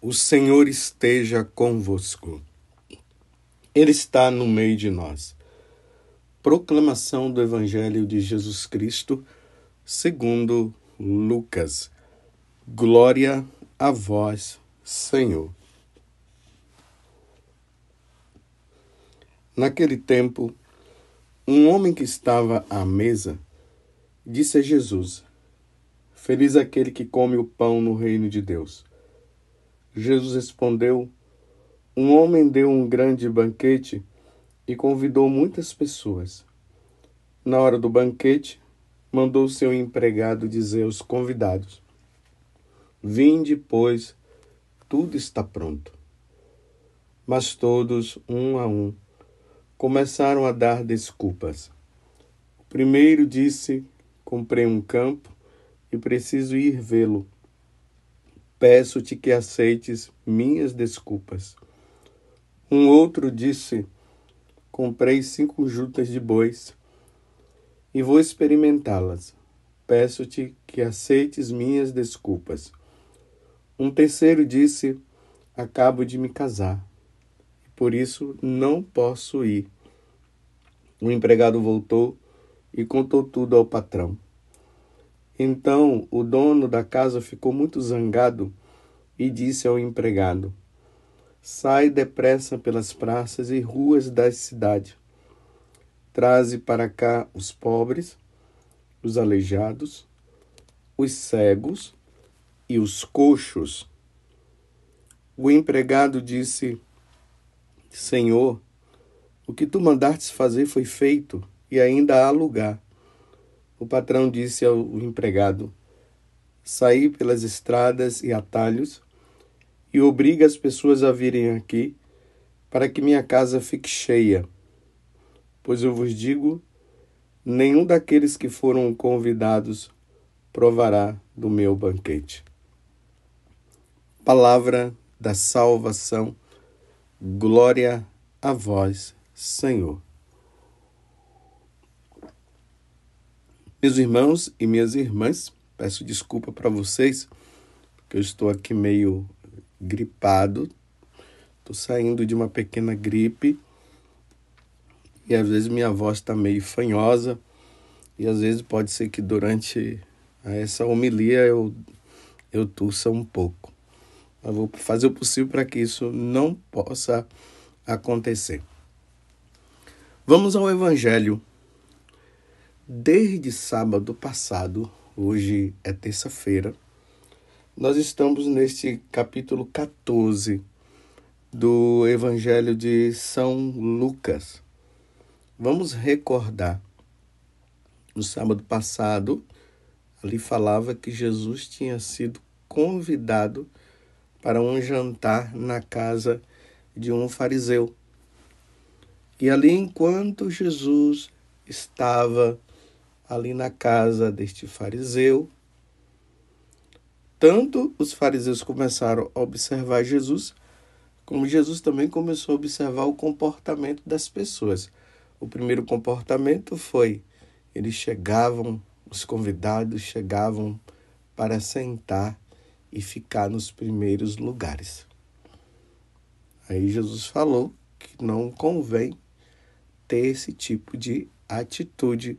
O Senhor esteja convosco. Ele está no meio de nós. Proclamação do Evangelho de Jesus Cristo, segundo Lucas. Glória a vós, Senhor. Naquele tempo, um homem que estava à mesa disse a Jesus: Feliz aquele que come o pão no reino de Deus. Jesus respondeu: Um homem deu um grande banquete e convidou muitas pessoas. Na hora do banquete, mandou seu empregado dizer aos convidados: Vinde, pois, tudo está pronto. Mas todos, um a um, começaram a dar desculpas. O primeiro disse: Comprei um campo e preciso ir vê-lo peço-te que aceites minhas desculpas. Um outro disse: Comprei cinco juntas de bois e vou experimentá-las. Peço-te que aceites minhas desculpas. Um terceiro disse: Acabo de me casar por isso não posso ir. O empregado voltou e contou tudo ao patrão. Então o dono da casa ficou muito zangado e disse ao empregado: Sai depressa pelas praças e ruas da cidade. Traze para cá os pobres, os aleijados, os cegos e os coxos. O empregado disse: Senhor, o que tu mandastes fazer foi feito e ainda há lugar. O patrão disse ao empregado: Saí pelas estradas e atalhos e obriga as pessoas a virem aqui para que minha casa fique cheia. Pois eu vos digo: nenhum daqueles que foram convidados provará do meu banquete. Palavra da salvação, glória a vós, Senhor. Meus irmãos e minhas irmãs, peço desculpa para vocês, porque eu estou aqui meio gripado, estou saindo de uma pequena gripe e às vezes minha voz está meio fanhosa e às vezes pode ser que durante essa homilia eu, eu tussa um pouco. Mas vou fazer o possível para que isso não possa acontecer. Vamos ao Evangelho Desde sábado passado, hoje é terça-feira, nós estamos neste capítulo 14 do Evangelho de São Lucas. Vamos recordar. No sábado passado, ali falava que Jesus tinha sido convidado para um jantar na casa de um fariseu. E ali, enquanto Jesus estava ali na casa deste fariseu. Tanto os fariseus começaram a observar Jesus, como Jesus também começou a observar o comportamento das pessoas. O primeiro comportamento foi: eles chegavam, os convidados chegavam para sentar e ficar nos primeiros lugares. Aí Jesus falou que não convém ter esse tipo de atitude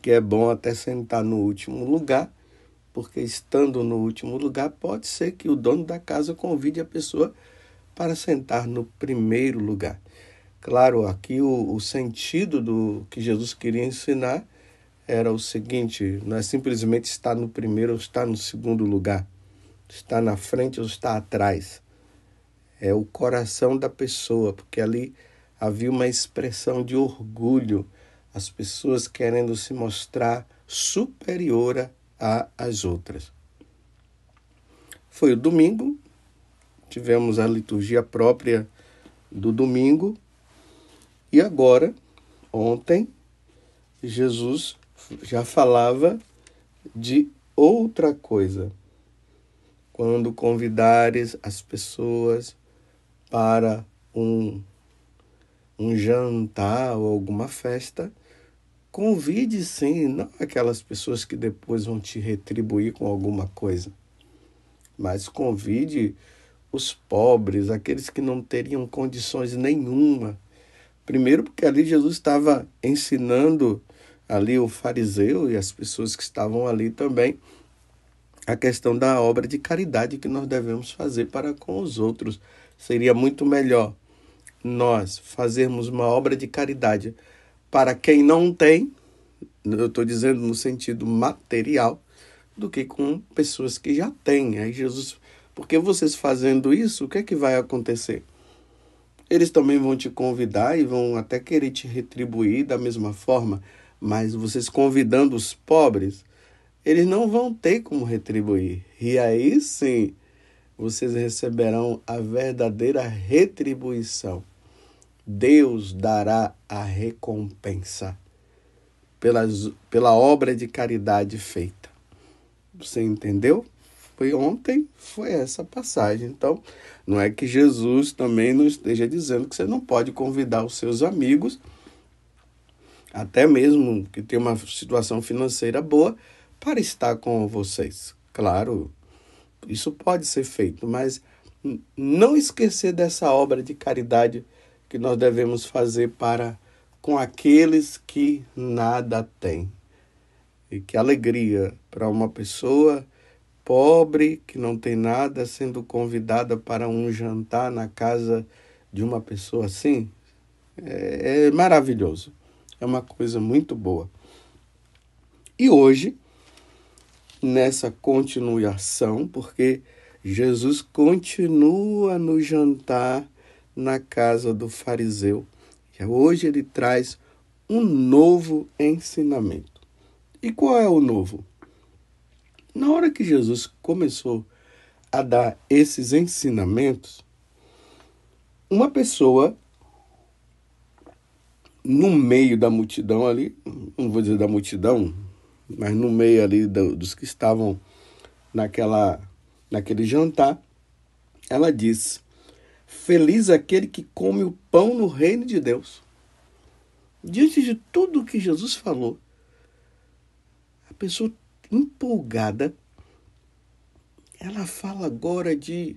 que é bom até sentar no último lugar, porque estando no último lugar, pode ser que o dono da casa convide a pessoa para sentar no primeiro lugar. Claro, aqui o, o sentido do que Jesus queria ensinar era o seguinte: não é simplesmente estar no primeiro ou estar no segundo lugar, estar na frente ou estar atrás. É o coração da pessoa, porque ali havia uma expressão de orgulho as pessoas querendo se mostrar superior às outras. Foi o domingo, tivemos a liturgia própria do domingo, e agora, ontem, Jesus já falava de outra coisa. Quando convidares as pessoas para um, um jantar ou alguma festa, Convide sim, não aquelas pessoas que depois vão te retribuir com alguma coisa, mas convide os pobres, aqueles que não teriam condições nenhuma. Primeiro, porque ali Jesus estava ensinando ali o fariseu e as pessoas que estavam ali também a questão da obra de caridade que nós devemos fazer para com os outros. Seria muito melhor nós fazermos uma obra de caridade para quem não tem, eu estou dizendo no sentido material, do que com pessoas que já têm. Aí Jesus, porque vocês fazendo isso, o que é que vai acontecer? Eles também vão te convidar e vão até querer te retribuir da mesma forma, mas vocês convidando os pobres, eles não vão ter como retribuir. E aí sim, vocês receberão a verdadeira retribuição. Deus dará a recompensa pelas, pela obra de caridade feita. Você entendeu? Foi ontem, foi essa passagem. Então, não é que Jesus também não esteja dizendo que você não pode convidar os seus amigos, até mesmo que tem uma situação financeira boa, para estar com vocês. Claro, isso pode ser feito, mas não esquecer dessa obra de caridade que nós devemos fazer para com aqueles que nada têm. E que alegria para uma pessoa pobre que não tem nada sendo convidada para um jantar na casa de uma pessoa assim. É, é maravilhoso. É uma coisa muito boa. E hoje, nessa continuação, porque Jesus continua no jantar na casa do fariseu. E hoje ele traz um novo ensinamento. E qual é o novo? Na hora que Jesus começou a dar esses ensinamentos, uma pessoa no meio da multidão ali, não vou dizer da multidão, mas no meio ali do, dos que estavam naquela naquele jantar, ela disse: Feliz aquele que come o pão no reino de Deus. Diante de tudo que Jesus falou, a pessoa empolgada, ela fala agora de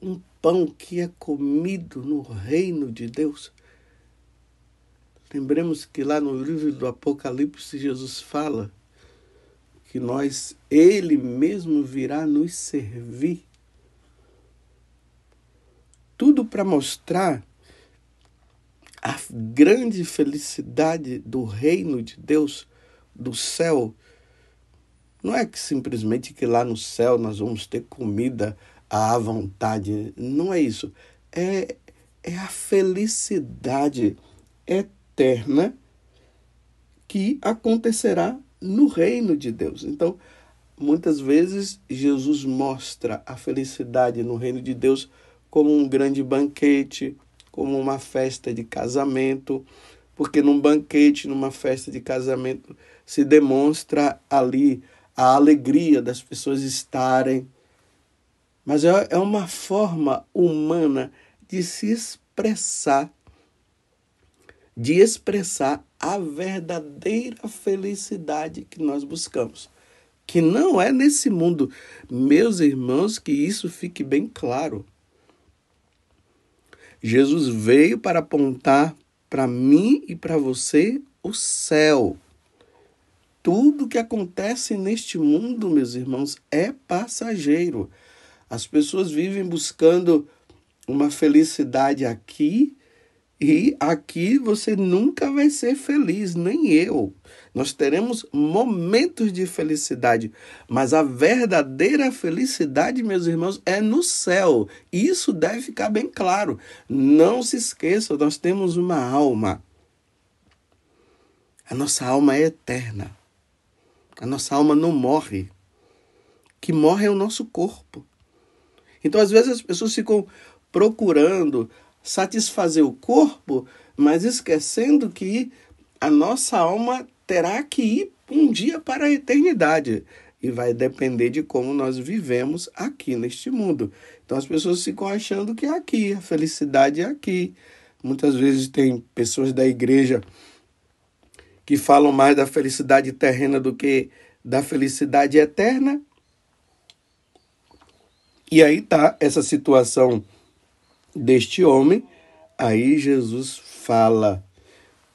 um pão que é comido no reino de Deus. Lembremos que lá no livro do Apocalipse Jesus fala que nós, ele mesmo virá nos servir tudo para mostrar a grande felicidade do reino de Deus, do céu. Não é que simplesmente que lá no céu nós vamos ter comida à vontade. Não é isso. É, é a felicidade eterna que acontecerá no reino de Deus. Então, muitas vezes Jesus mostra a felicidade no reino de Deus como um grande banquete, como uma festa de casamento, porque num banquete, numa festa de casamento, se demonstra ali a alegria das pessoas estarem. Mas é, é uma forma humana de se expressar, de expressar a verdadeira felicidade que nós buscamos. Que não é nesse mundo. Meus irmãos, que isso fique bem claro. Jesus veio para apontar para mim e para você o céu. Tudo que acontece neste mundo, meus irmãos, é passageiro. As pessoas vivem buscando uma felicidade aqui e aqui você nunca vai ser feliz, nem eu. Nós teremos momentos de felicidade, mas a verdadeira felicidade, meus irmãos, é no céu. Isso deve ficar bem claro. Não se esqueça, nós temos uma alma. A nossa alma é eterna. A nossa alma não morre. O que morre é o nosso corpo. Então, às vezes, as pessoas ficam procurando satisfazer o corpo, mas esquecendo que a nossa alma terá que ir um dia para a eternidade e vai depender de como nós vivemos aqui neste mundo. Então as pessoas ficam achando que é aqui, a felicidade é aqui. Muitas vezes tem pessoas da igreja que falam mais da felicidade terrena do que da felicidade eterna. E aí tá essa situação deste homem. Aí Jesus fala,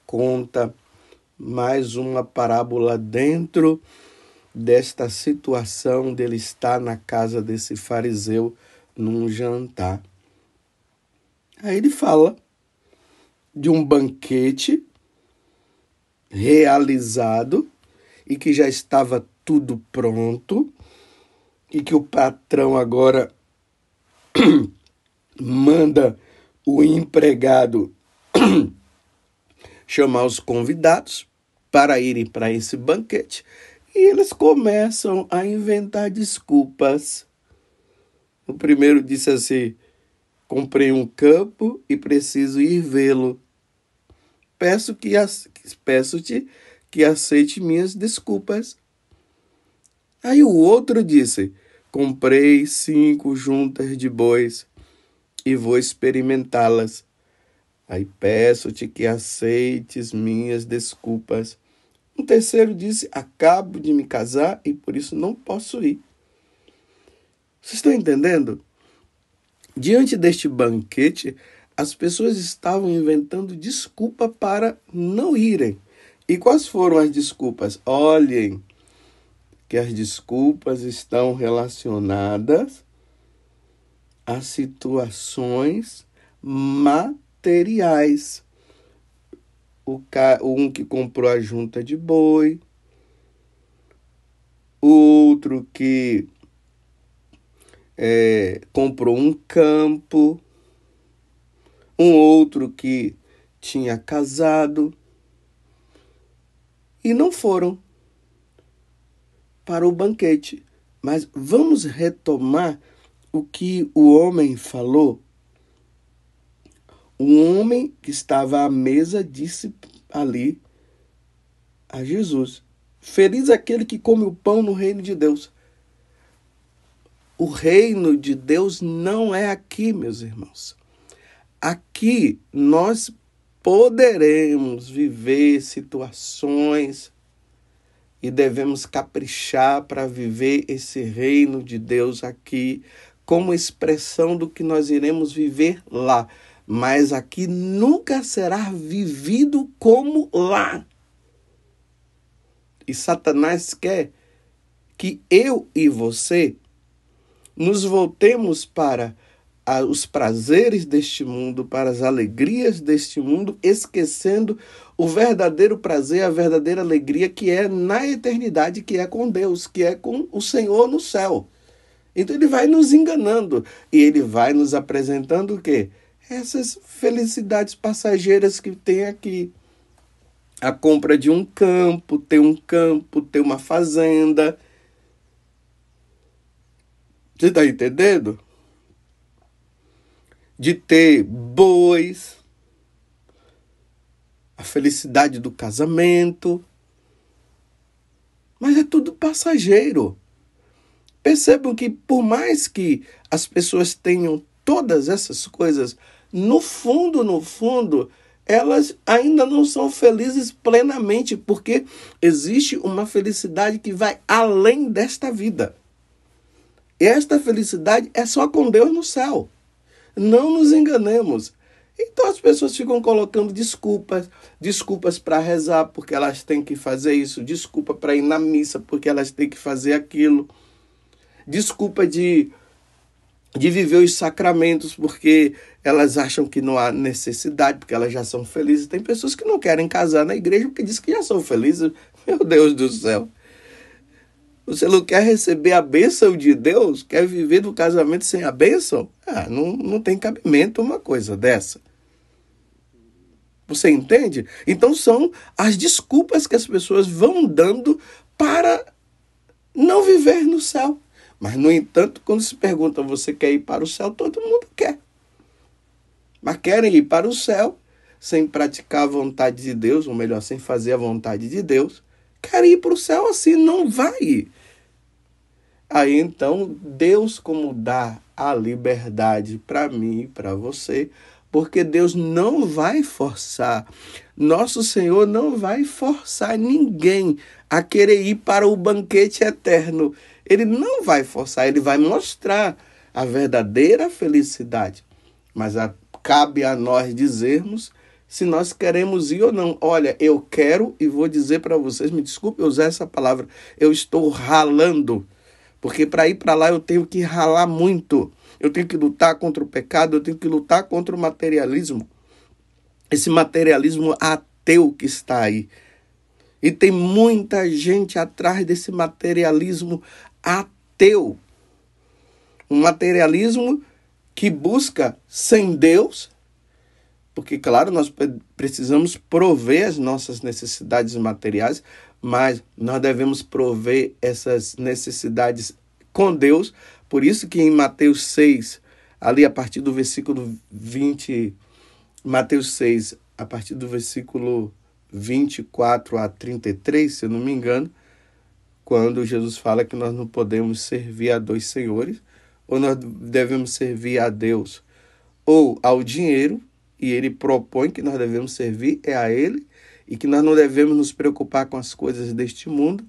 conta mais uma parábola dentro desta situação dele estar na casa desse fariseu num jantar. Aí ele fala de um banquete realizado e que já estava tudo pronto e que o patrão agora manda o empregado chamar os convidados para irem para esse banquete e eles começam a inventar desculpas. O primeiro disse assim: comprei um campo e preciso ir vê-lo. Peço que peço-te que aceite minhas desculpas. Aí o outro disse: Comprei cinco juntas de bois e vou experimentá-las. Aí peço-te que aceites minhas desculpas. Um terceiro disse: Acabo de me casar e por isso não posso ir. Vocês estão entendendo? Diante deste banquete, as pessoas estavam inventando desculpa para não irem. E quais foram as desculpas? Olhem que as desculpas estão relacionadas a situações materiais. O um que comprou a junta de boi, outro que é, comprou um campo, um outro que tinha casado e não foram para o banquete. Mas vamos retomar o que o homem falou. Um homem que estava à mesa disse ali a Jesus: Feliz aquele que come o pão no reino de Deus. O reino de Deus não é aqui, meus irmãos. Aqui nós poderemos viver situações e devemos caprichar para viver esse reino de Deus aqui como expressão do que nós iremos viver lá. Mas aqui nunca será vivido como lá. E Satanás quer que eu e você nos voltemos para os prazeres deste mundo, para as alegrias deste mundo, esquecendo o verdadeiro prazer, a verdadeira alegria que é na eternidade, que é com Deus, que é com o Senhor no céu. Então ele vai nos enganando e ele vai nos apresentando o quê? Essas felicidades passageiras que tem aqui. A compra de um campo, ter um campo, ter uma fazenda. Você está entendendo? de ter bois, a felicidade do casamento. Mas é tudo passageiro. Percebam que, por mais que as pessoas tenham todas essas coisas, no fundo, no fundo, elas ainda não são felizes plenamente, porque existe uma felicidade que vai além desta vida. E esta felicidade é só com Deus no céu. Não nos enganemos. Então as pessoas ficam colocando desculpas, desculpas para rezar porque elas têm que fazer isso, desculpa para ir na missa porque elas têm que fazer aquilo, desculpa de de viver os sacramentos porque elas acham que não há necessidade, porque elas já são felizes. Tem pessoas que não querem casar na igreja porque dizem que já são felizes. Meu Deus do céu. Você não quer receber a bênção de Deus? Quer viver do casamento sem a bênção? Ah, não, não tem cabimento uma coisa dessa. Você entende? Então são as desculpas que as pessoas vão dando para não viver no céu. Mas, no entanto, quando se pergunta você quer ir para o céu, todo mundo quer. Mas querem ir para o céu sem praticar a vontade de Deus, ou melhor, sem fazer a vontade de Deus. Querem ir para o céu assim, não vai. Aí então, Deus como dá a liberdade para mim e para você, porque Deus não vai forçar. Nosso Senhor não vai forçar ninguém a querer ir para o banquete eterno. Ele não vai forçar, ele vai mostrar a verdadeira felicidade. Mas a, cabe a nós dizermos se nós queremos ir ou não. Olha, eu quero e vou dizer para vocês, me desculpe usar essa palavra, eu estou ralando. Porque para ir para lá eu tenho que ralar muito. Eu tenho que lutar contra o pecado, eu tenho que lutar contra o materialismo. Esse materialismo ateu que está aí. E tem muita gente atrás desse materialismo ateu. Um materialismo que busca sem Deus, porque, claro, nós precisamos prover as nossas necessidades materiais, mas nós devemos prover essas necessidades com Deus. Por isso que em Mateus 6, ali a partir do versículo 20, Mateus 6, a partir do versículo 24 a 33, se eu não me engano, quando Jesus fala que nós não podemos servir a dois senhores, ou nós devemos servir a Deus ou ao dinheiro, e ele propõe que nós devemos servir é a ele e que nós não devemos nos preocupar com as coisas deste mundo.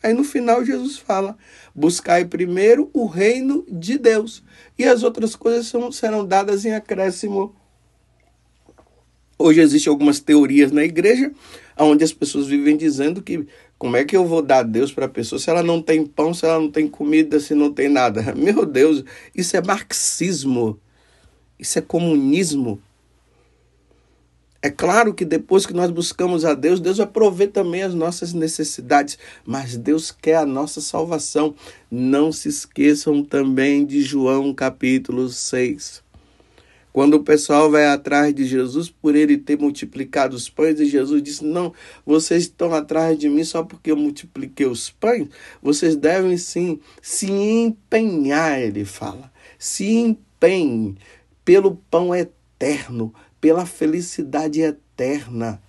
Aí no final Jesus fala: buscai primeiro o reino de Deus, e as outras coisas são, serão dadas em acréscimo Hoje existem algumas teorias na igreja onde as pessoas vivem dizendo que como é que eu vou dar Deus para a pessoa se ela não tem pão, se ela não tem comida, se não tem nada? Meu Deus, isso é marxismo. Isso é comunismo. É claro que depois que nós buscamos a Deus, Deus vai prover também as nossas necessidades, mas Deus quer a nossa salvação. Não se esqueçam também de João capítulo 6. Quando o pessoal vai atrás de Jesus por ele ter multiplicado os pães, e Jesus disse: Não, vocês estão atrás de mim só porque eu multipliquei os pães. Vocês devem sim se empenhar, ele fala. Se empenhe pelo pão eterno, pela felicidade eterna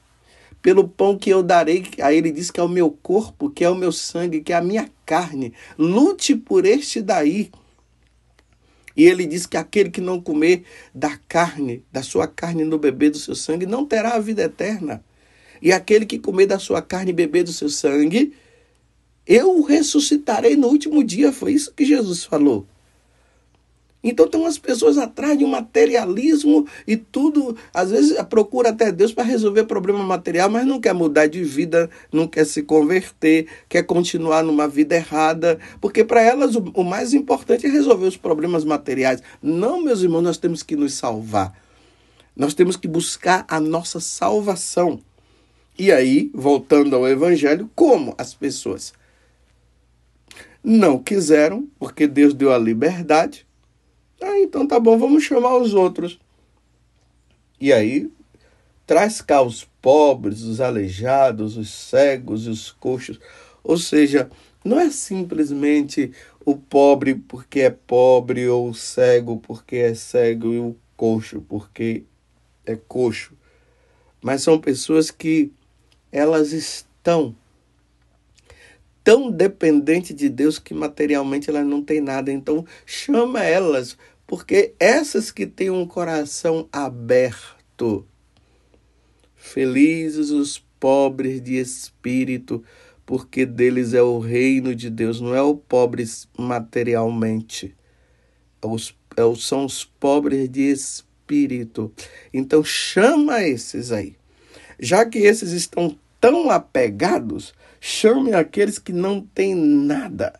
pelo pão que eu darei, aí ele diz que é o meu corpo, que é o meu sangue, que é a minha carne. Lute por este daí. E ele diz que aquele que não comer da carne, da sua carne no beber do seu sangue, não terá a vida eterna. E aquele que comer da sua carne e beber do seu sangue, eu o ressuscitarei no último dia. Foi isso que Jesus falou. Então tem umas pessoas atrás de um materialismo e tudo, às vezes procura até Deus para resolver problema material, mas não quer mudar de vida, não quer se converter, quer continuar numa vida errada, porque para elas o, o mais importante é resolver os problemas materiais. Não, meus irmãos, nós temos que nos salvar. Nós temos que buscar a nossa salvação. E aí, voltando ao evangelho, como as pessoas não quiseram, porque Deus deu a liberdade, ah, então tá bom, vamos chamar os outros. E aí, traz cá os pobres, os aleijados, os cegos e os coxos. Ou seja, não é simplesmente o pobre porque é pobre, ou o cego porque é cego, e o coxo porque é coxo. Mas são pessoas que elas estão tão dependente de Deus que materialmente elas não têm nada. Então, chama elas, porque essas que têm um coração aberto, felizes os pobres de espírito, porque deles é o reino de Deus, não é o pobres materialmente, é é, são os pobres de espírito. Então chama esses aí. Já que esses estão tão apegados, Chame aqueles que não têm nada,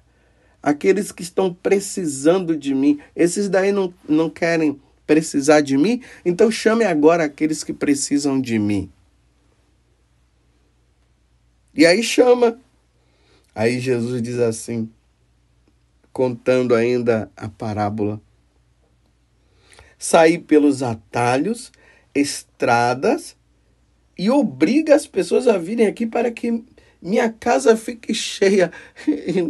aqueles que estão precisando de mim. Esses daí não, não querem precisar de mim, então chame agora aqueles que precisam de mim. E aí chama. Aí Jesus diz assim, contando ainda a parábola: sair pelos atalhos, estradas e obriga as pessoas a virem aqui para que minha casa fique cheia.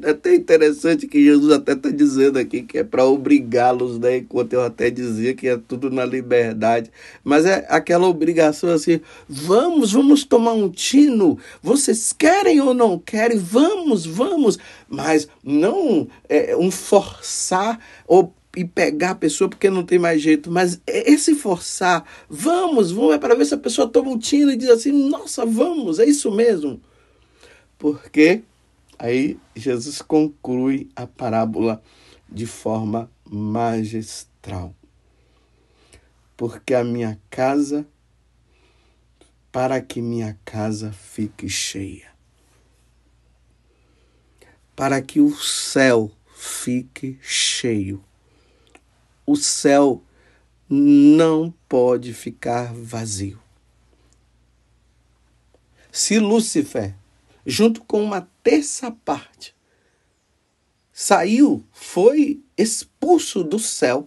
É até interessante que Jesus até está dizendo aqui que é para obrigá-los, né? Enquanto eu até dizia que é tudo na liberdade. Mas é aquela obrigação assim: vamos, vamos tomar um tino. Vocês querem ou não querem? Vamos, vamos. Mas não é, um forçar ou e pegar a pessoa porque não tem mais jeito. Mas esse forçar, vamos, vamos, é para ver se a pessoa toma um tino e diz assim: nossa, vamos, é isso mesmo. Porque aí Jesus conclui a parábola de forma magistral. Porque a minha casa, para que minha casa fique cheia, para que o céu fique cheio. O céu não pode ficar vazio. Se Lúcifer, junto com uma terça parte, saiu, foi expulso do céu.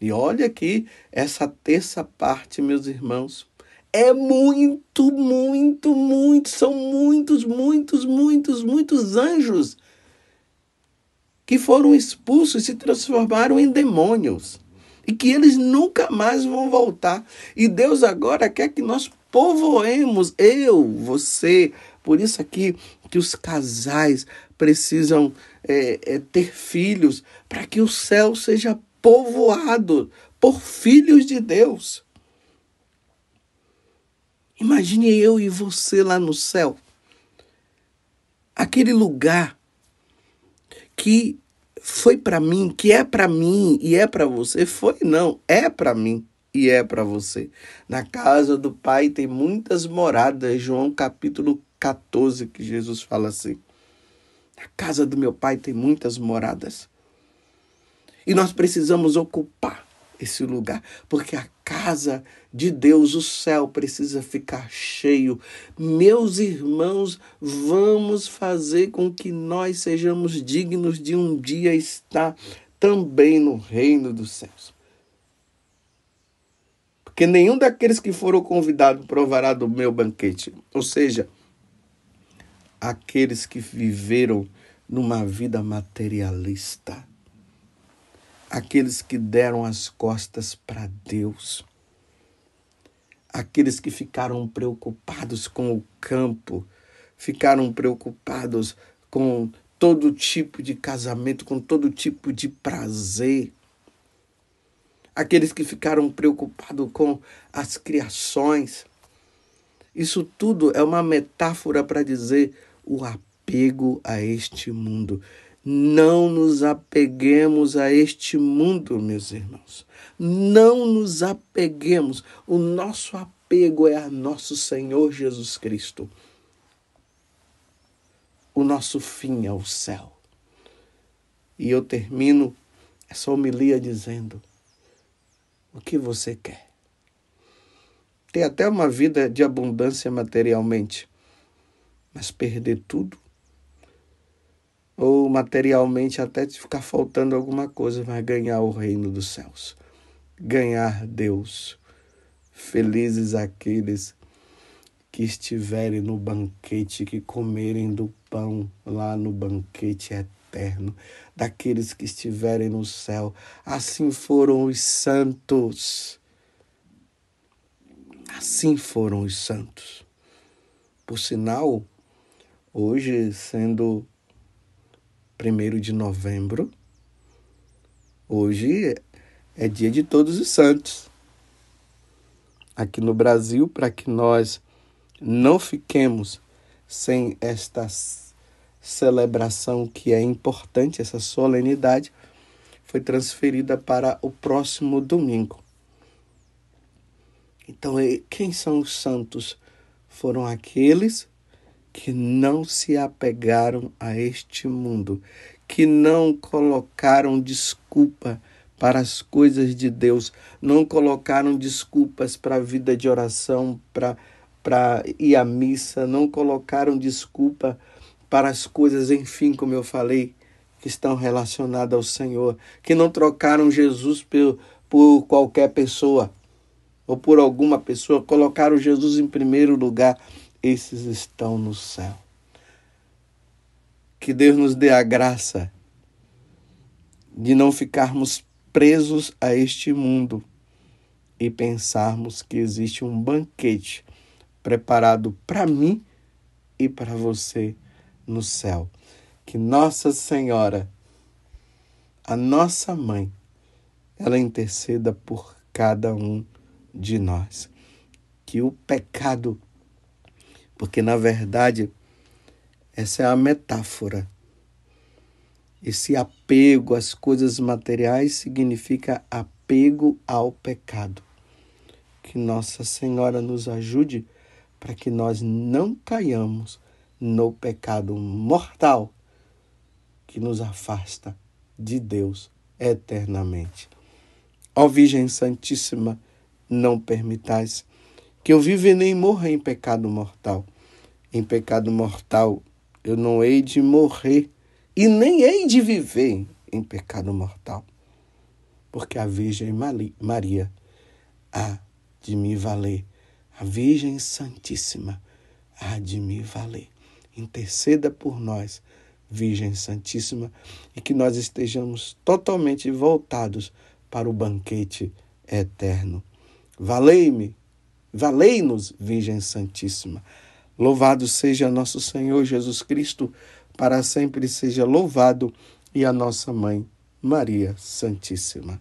E olha aqui, essa terça parte, meus irmãos, é muito, muito, muito, são muitos, muitos, muitos, muitos anjos que foram expulsos e se transformaram em demônios e que eles nunca mais vão voltar. E Deus agora quer que nós povoemos, eu, você. Por isso aqui que os casais precisam é, é, ter filhos, para que o céu seja povoado por filhos de Deus. Imagine eu e você lá no céu. Aquele lugar que foi para mim, que é para mim e é para você. Foi não, é para mim e é para você. Na casa do Pai tem muitas moradas, João capítulo 14, que Jesus fala assim. Na casa do meu Pai tem muitas moradas. E nós precisamos ocupar esse lugar, porque a casa de Deus, o céu precisa ficar cheio. Meus irmãos, vamos fazer com que nós sejamos dignos de um dia estar também no reino dos céus. Porque nenhum daqueles que foram convidados provará do meu banquete. Ou seja, aqueles que viveram numa vida materialista aqueles que deram as costas para Deus, aqueles que ficaram preocupados com o campo, ficaram preocupados com todo tipo de casamento, com todo tipo de prazer. Aqueles que ficaram preocupados com as criações. Isso tudo é uma metáfora para dizer o apego a este mundo. Não nos apeguemos a este mundo, meus irmãos. Não nos apeguemos. O nosso apego é a nosso Senhor Jesus Cristo. O nosso fim é o céu. E eu termino essa homilia dizendo: o que você quer? Ter até uma vida de abundância materialmente, mas perder tudo ou materialmente até te ficar faltando alguma coisa, vai ganhar o reino dos céus, ganhar Deus. Felizes aqueles que estiverem no banquete, que comerem do pão lá no banquete eterno, daqueles que estiverem no céu. Assim foram os santos. Assim foram os santos. Por sinal, hoje sendo 1 de novembro. Hoje é dia de Todos os Santos. Aqui no Brasil, para que nós não fiquemos sem esta celebração que é importante, essa solenidade, foi transferida para o próximo domingo. Então, quem são os santos? Foram aqueles que não se apegaram a este mundo, que não colocaram desculpa para as coisas de Deus, não colocaram desculpas para a vida de oração, para para ir à missa, não colocaram desculpa para as coisas, enfim, como eu falei, que estão relacionadas ao Senhor, que não trocaram Jesus por, por qualquer pessoa ou por alguma pessoa, colocaram Jesus em primeiro lugar esses estão no céu. Que Deus nos dê a graça de não ficarmos presos a este mundo e pensarmos que existe um banquete preparado para mim e para você no céu. Que Nossa Senhora, a nossa mãe, ela interceda por cada um de nós. Que o pecado porque, na verdade, essa é a metáfora Esse apego às coisas materiais significa apego ao pecado. Que Nossa Senhora nos ajude para que nós não caiamos no pecado mortal que nos afasta de Deus eternamente. Ó Virgem Santíssima, não permitais que eu viva nem morra em pecado mortal. Em pecado mortal eu não hei de morrer e nem hei de viver em pecado mortal, porque a Virgem Maria há de me valer, a Virgem Santíssima há de me valer. Interceda por nós, Virgem Santíssima, e que nós estejamos totalmente voltados para o banquete eterno. Valei-me, valei-nos, Virgem Santíssima. Louvado seja nosso Senhor Jesus Cristo para sempre seja louvado, e a nossa mãe, Maria Santíssima.